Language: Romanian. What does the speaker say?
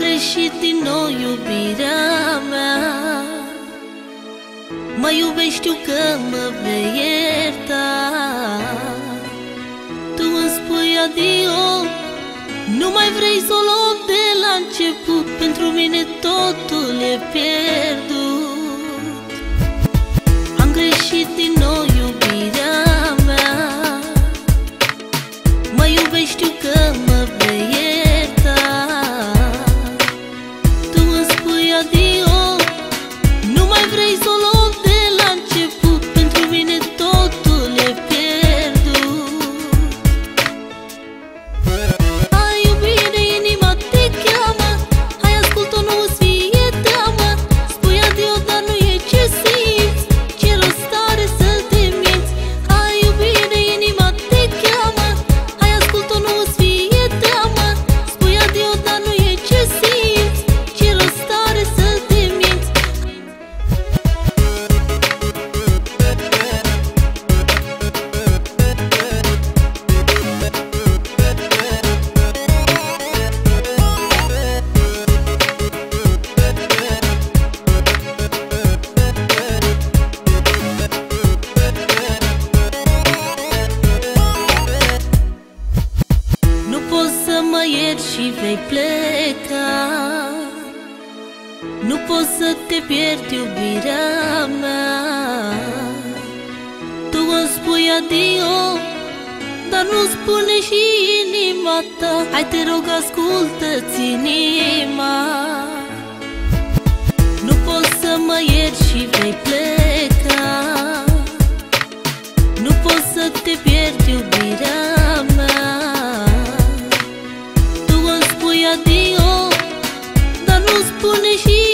greșit din nou, iubirea mea. Mă iubești, știu că mă vei ierta. Tu îmi spui adio Nu mai vrei să o luăm de la început. Pentru mine totul e pierdut vrei să poți să mă ierți și vei pleca. Nu poți să te pierdi iubirea mea. Tu îmi spui adio Dar nu spune și inima ta. Hai te rog ascultă-ți inima. Nu poți să mă ierți și vei pleca. Nu poți să te pierdi iubirea mea. Tu îmi spui adio Dar nu spune și